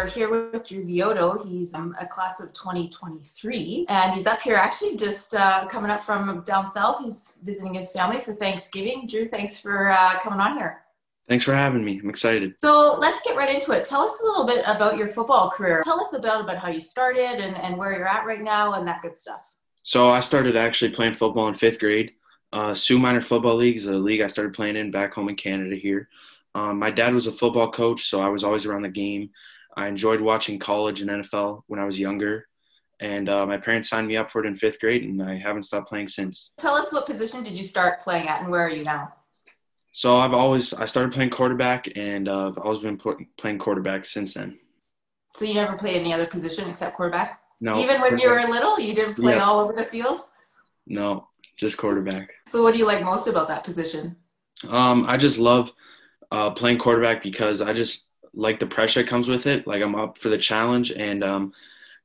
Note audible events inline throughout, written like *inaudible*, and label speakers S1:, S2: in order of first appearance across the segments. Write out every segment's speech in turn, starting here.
S1: We're here with Drew Viotto. He's um, a class of 2023, and he's up here actually just uh, coming up from down south. He's visiting his family for Thanksgiving. Drew, thanks for uh, coming on here.
S2: Thanks for having me. I'm excited.
S1: So let's get right into it. Tell us a little bit about your football career. Tell us about, about how you started and, and where you're at right now and that good stuff.
S2: So I started actually playing football in fifth grade. Uh, Soo Minor Football League is a league I started playing in back home in Canada here. Um, my dad was a football coach, so I was always around the game. I enjoyed watching college and NFL when I was younger. And uh, my parents signed me up for it in fifth grade, and I haven't stopped playing since.
S1: Tell us what position did you start playing at, and where are you now?
S2: So I've always I started playing quarterback, and uh, I've always been playing quarterback since then.
S1: So you never played any other position except quarterback?
S2: No.
S1: Even when you were little, you didn't play yeah. all over the field.
S2: No, just quarterback.
S1: So what do you like most about that position?
S2: Um, I just love uh, playing quarterback because I just like the pressure that comes with it. Like I'm up for the challenge, and um,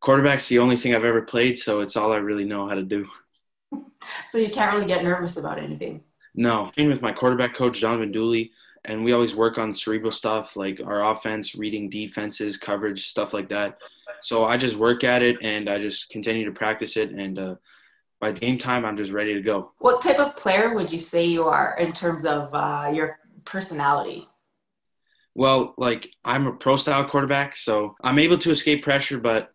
S2: quarterback's the only thing I've ever played, so it's all I really know how to do. *laughs*
S1: so you can't really get nervous about anything.
S2: No, I'm with my quarterback coach Donovan Dooley, and we always work on cerebral stuff like our offense, reading defenses, coverage, stuff like that. So I just work at it, and I just continue to practice it, and uh, by game time, I'm just ready to go.
S1: What type of player would you say you are in terms of uh, your personality?
S2: Well, like I'm a pro style quarterback, so I'm able to escape pressure, but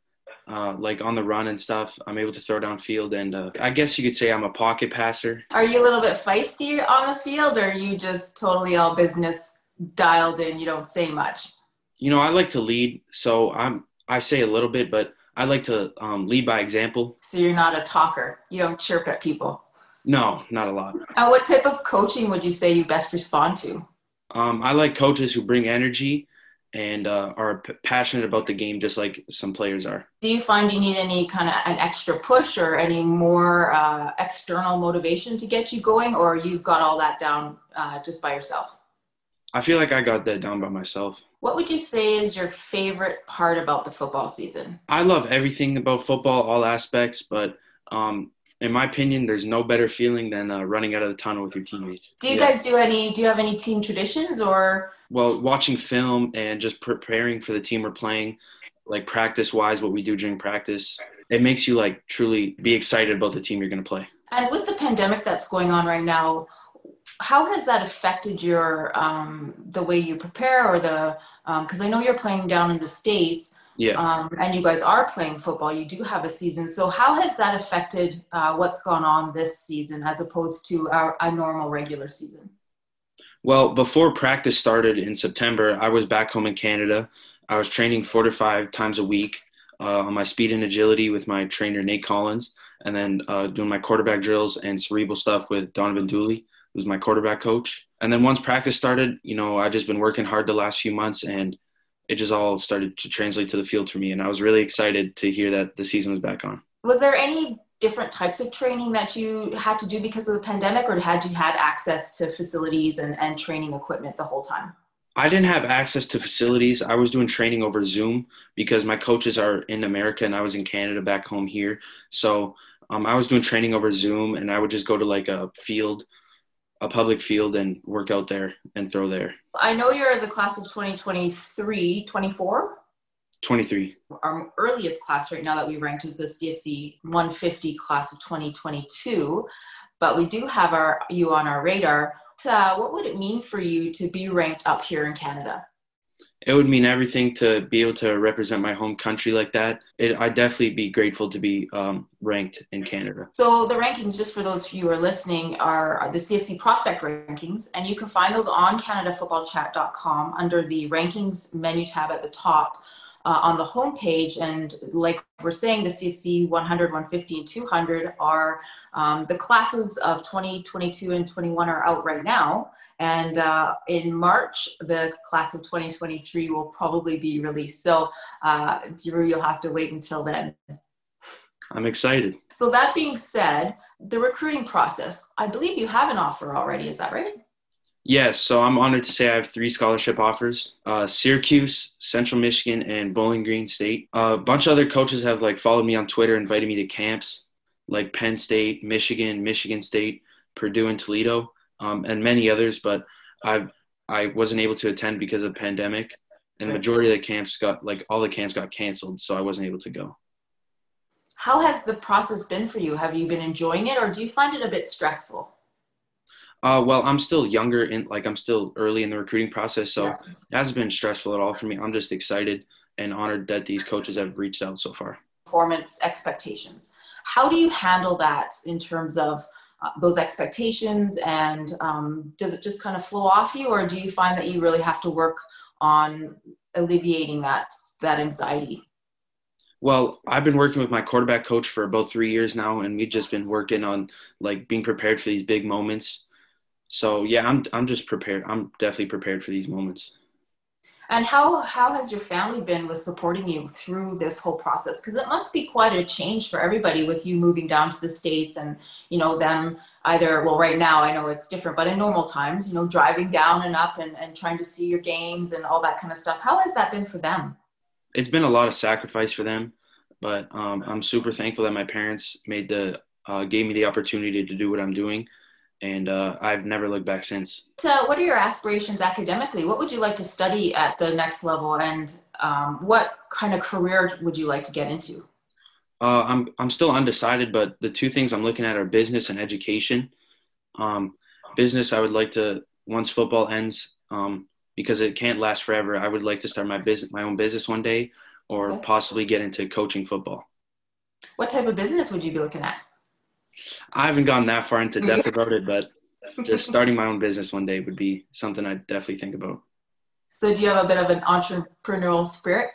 S2: uh, like on the run and stuff, I'm able to throw downfield. And uh, I guess you could say I'm a pocket passer.
S1: Are you a little bit feisty on the field, or are you just totally all business dialed in? You don't say much.
S2: You know, I like to lead, so I'm I say a little bit, but I like to um, lead by example.
S1: So you're not a talker. You don't chirp at people.
S2: No, not a lot.
S1: And what type of coaching would you say you best respond to?
S2: Um, I like coaches who bring energy and uh, are p- passionate about the game, just like some players are.
S1: Do you find you need any kind of an extra push or any more uh, external motivation to get you going, or you've got all that down uh, just by yourself?
S2: I feel like I got that down by myself.
S1: What would you say is your favorite part about the football season?
S2: I love everything about football, all aspects, but um, in my opinion, there's no better feeling than uh, running out of the tunnel with your teammates.
S1: Do you yeah. guys do any? Do you have any team traditions or?
S2: Well, watching film and just preparing for the team we're playing, like practice wise, what we do during practice, it makes you like truly be excited about the team you're going to play.
S1: And with the pandemic that's going on right now, how has that affected your um, the way you prepare or the because um, I know you're playing down in the states
S2: yeah.
S1: Um, and you guys are playing football. You do have a season. So how has that affected uh, what's gone on this season as opposed to our, a normal regular season?
S2: Well, before practice started in September, I was back home in Canada. I was training four to five times a week uh, on my speed and agility with my trainer Nate Collins, and then uh, doing my quarterback drills and cerebral stuff with Donovan Dooley, who's my quarterback coach. And then once practice started, you know, I just been working hard the last few months and – it just all started to translate to the field for me. And I was really excited to hear that the season was back on.
S1: Was there any different types of training that you had to do because of the pandemic, or had you had access to facilities and, and training equipment the whole time?
S2: I didn't have access to facilities. I was doing training over Zoom because my coaches are in America and I was in Canada back home here. So um, I was doing training over Zoom and I would just go to like a field a public field and work out there and throw there.
S1: I know you're the class of 2023, 24?
S2: 23.
S1: Our earliest class right now that we ranked is the CFC 150 class of 2022, but we do have our you on our radar. Uh, what would it mean for you to be ranked up here in Canada?
S2: It would mean everything to be able to represent my home country like that. It, I'd definitely be grateful to be um, ranked in Canada.
S1: So the rankings, just for those of you who are listening, are, are the CFC prospect rankings, and you can find those on CanadaFootballChat.com under the rankings menu tab at the top uh, on the homepage. And like we're saying, the CFC 100, 150, and 200 are um, the classes of 2022 and 21 are out right now. And uh, in March, the class of 2023 will probably be released. So, uh, Drew, you'll have to wait until then.
S2: I'm excited.
S1: So, that being said, the recruiting process, I believe you have an offer already. Is that right?
S2: Yes, so I'm honored to say I have three scholarship offers: uh, Syracuse, Central Michigan, and Bowling Green State. Uh, a bunch of other coaches have like followed me on Twitter, invited me to camps like Penn State, Michigan, Michigan State, Purdue, and Toledo, um, and many others. But I've I wasn't able to attend because of pandemic, and the majority of the camps got like all the camps got canceled, so I wasn't able to go.
S1: How has the process been for you? Have you been enjoying it, or do you find it a bit stressful?
S2: Uh, well, I'm still younger and like I'm still early in the recruiting process, so
S1: Yeah.
S2: it hasn't been stressful at all for me. I'm just excited and honored that these coaches have reached out so far.
S1: Performance expectations. How do you handle that in terms of uh, those expectations, and um, does it just kind of flow off you, or do you find that you really have to work on alleviating that that anxiety?
S2: Well, I've been working with my quarterback coach for about three years now, and we've just been working on like being prepared for these big moments. So yeah, I'm I'm just prepared. I'm definitely prepared for these moments.
S1: And how how has your family been with supporting you through this whole process? Because it must be quite a change for everybody with you moving down to the states and you know them either well right now I know it's different, but in normal times you know driving down and up and, and trying to see your games and all that kind of stuff. How has that been for them?
S2: It's been a lot of sacrifice for them, but um, I'm super thankful that my parents made the uh, gave me the opportunity to do what I'm doing, and uh, I've never looked back since.
S1: So what are your aspirations academically? What would you like to study at the next level, and um, what kind of career would you like to get into?
S2: Uh, I'm I'm still undecided, but the two things I'm looking at are business and education. Um, business, I would like to once football ends, um, because it can't last forever. I would like to start my business, my own business one day, or
S1: Okay.
S2: possibly get into coaching football.
S1: What type of business would you be looking at?
S2: I haven't gone that far into depth about it, but just *laughs* starting my own business one day would be something I'd definitely think about.
S1: So do you have a bit of an entrepreneurial spirit?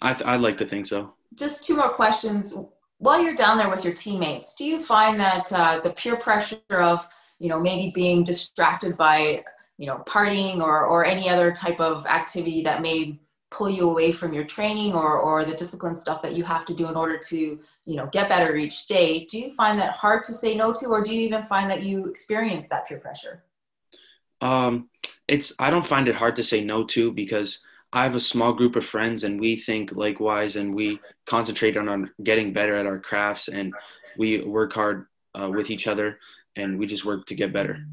S2: I th- I'd like to think so.
S1: just two more questions. While you're down there with your teammates, do you find that uh, the peer pressure of, you know, maybe being distracted by, you know, partying or, or any other type of activity that may pull you away from your training or, or the discipline stuff that you have to do in order to, you know, get better each day, do you find that hard to say no to, or do you even find that you experience that peer pressure?
S2: Um, it's I don't find it hard to say no to because I have a small group of friends and we think likewise and we concentrate on our getting better at our crafts and we work hard uh, with each other and we just work to get better.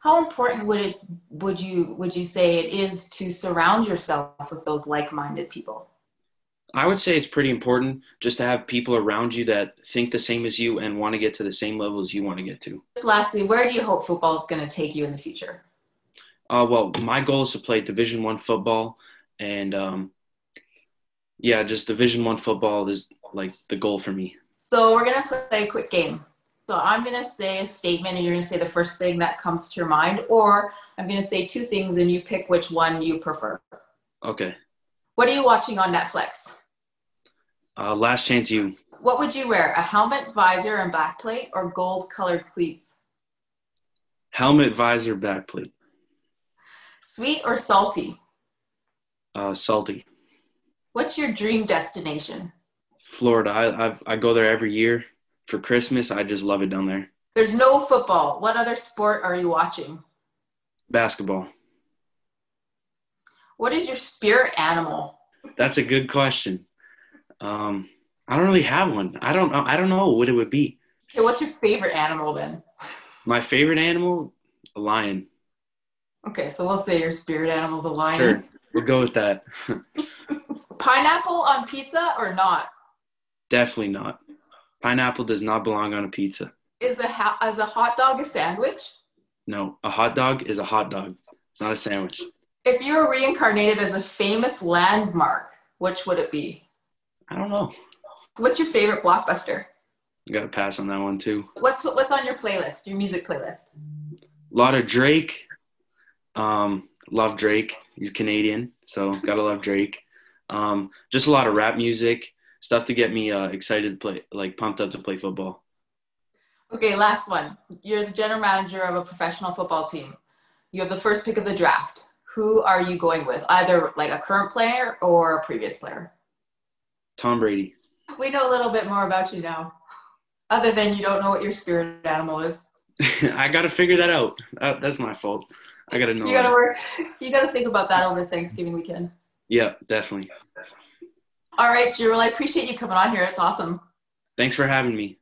S1: How important would it would you would you say it is to surround yourself with those like-minded people?
S2: I would say it's pretty important just to have people around you that think the same as you and want to get to the same level as you want to get to.
S1: Just lastly, where do you hope football is going to take you in the future?
S2: Uh, well, my goal is to play Division One football, and um, yeah, just Division One football is like the goal for me.
S1: So we're going to play a quick game. So I'm going to say a statement and you're going to say the first thing that comes to your mind, or I'm going to say two things and you pick which one you prefer.
S2: Okay.
S1: What are you watching on Netflix?
S2: Uh, Last Chance U.
S1: What would you wear? A helmet, visor, and backplate, or gold colored cleats?
S2: Helmet, visor, backplate.
S1: Sweet or salty?
S2: Uh, salty.
S1: What's your dream destination?
S2: Florida. I I've, I go there every year for Christmas. I just love it down there.
S1: There's no football. What other sport are you watching?
S2: Basketball.
S1: What is your spirit animal?
S2: That's a good question. Um, I don't really have one. I don't know. I don't know what it would be.
S1: Okay, what's your favorite animal then?
S2: My favorite animal, a lion.
S1: Okay, so we'll say your spirit animal is a lion.
S2: Sure, we'll go with that. *laughs*
S1: Pineapple on pizza or not?
S2: Definitely not. Pineapple does not belong on a pizza.
S1: Is a ha- is a hot dog a sandwich?
S2: No, a hot dog is a hot dog. It's not a sandwich.
S1: If you were reincarnated as a famous landmark, which would it be?
S2: I don't know.
S1: What's your favorite blockbuster?
S2: I got to pass on that one too.
S1: What's what's on your playlist? Your music playlist?
S2: A lot of Drake. Um, love Drake. He's Canadian, so gotta love Drake. Um, just a lot of rap music, stuff to get me uh, excited to play, like pumped up to play football.
S1: Okay, last one. You're the general manager of a professional football team. You have the first pick of the draft. Who are you going with? Either like a current player or a previous player?
S2: Tom Brady.
S1: We know a little bit more about you now. Other than you don't know what your spirit animal is. *laughs*
S2: I gotta figure that out. That, that's my fault. I gotta know.
S1: You gotta
S2: that.
S1: work *laughs* you gotta think about that over Thanksgiving weekend.
S2: Yeah, definitely.
S1: All right, Jewel, I appreciate you coming on here. It's awesome.
S2: Thanks for having me.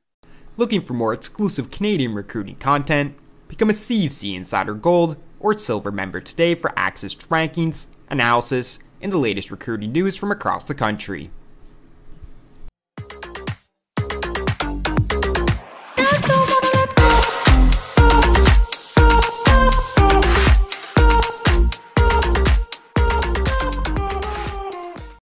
S3: Looking for more exclusive Canadian recruiting content? Become a CFC Insider Gold or Silver member today for access to rankings, analysis, and the latest recruiting news from across the country.